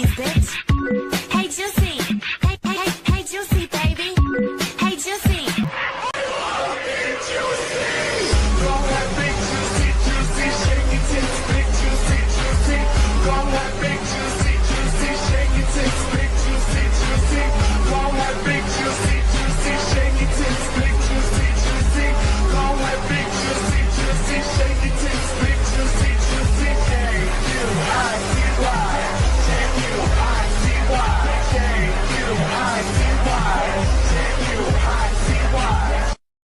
bitch. Hey, Juicy. Hey, hey, hey, hey, Juicy, baby. Hey, Juicy. Juicy, juicy, shake it, juicy, juicy. Go ahead, big juicy, juicy.